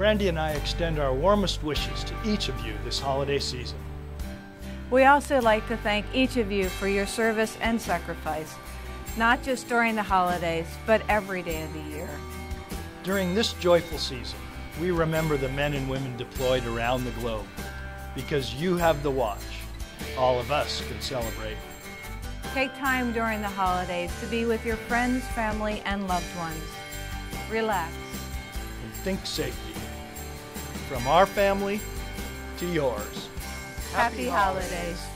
Brandy and I extend our warmest wishes to each of you this holiday season. We also like to thank each of you for your service and sacrifice, not just during the holidays, but every day of the year. During this joyful season, we remember the men and women deployed around the globe. Because you have the watch, all of us can celebrate. Take time during the holidays to be with your friends, family, and loved ones. Relax. And think safety. From our family to yours. Happy, Happy holidays. holidays.